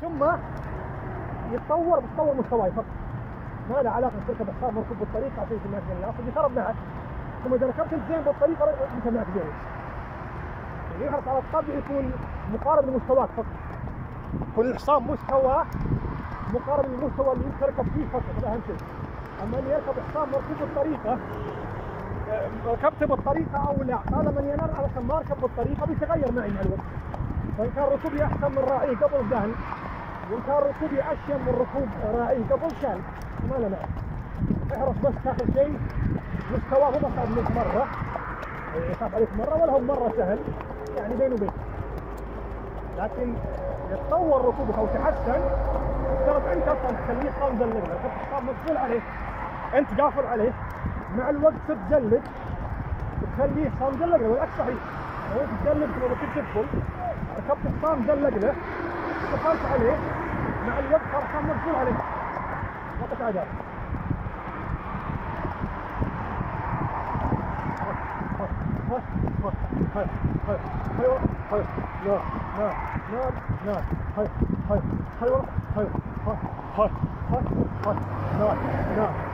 ثم يتطور بتطور مستواي فقط ما له علاقة تركب حصان مركب بالطريق عشان يسمعك زين لا اللي خرب معك ثم إذا ركبت زين بالطريق معك زين اللي يحرص على الطبع يكون مقارب لمستواك فقط. كل الحصان مستوى مقارب للمستوى اللي انت تركب فيه فقط هذا أهم شيء. أما اللي يركب حصان مركب بالطريقة آه، ركبته بالطريقة أو لا طالما ينر على ما اركب بالطريقة بيتغير معي مع الوقت. فان كان ركوبي أحسن من راعيه قبل دهن وإن كان ركوبي اشين من ركوب راعيه قبل شال ما له معنى احرص بس تاخذ شيء. مستواه ما صعب منك مرة. يعني صعب عليك مرة ولا هو مرة سهل. يعني بين وبين. لكن يتطور ركوبك أو تحسن ترى أنت أصلا تخليه قام مدلل قام صار مقفول أنت قافل عليه مع الوقت تتجلد تخليه صار مدلل والعكس والاكثر هو بيتكلم في الوقت تدخل ركبت حصان دلق له دخلت عليه مع الوقت صار حصان مدخول عليه وقت عذاب هاي هاي هاي هاي لا لا لا لا هاي هاي هاي هاي هاي هاي هاي لا لا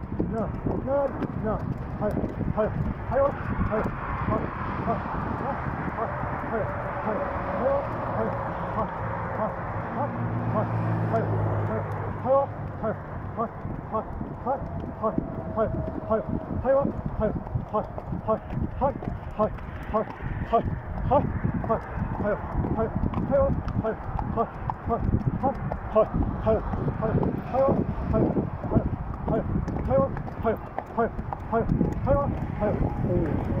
な、な、な、はい、はい、はい。よ、はい、はい、はい、はいはいはいはいはいはい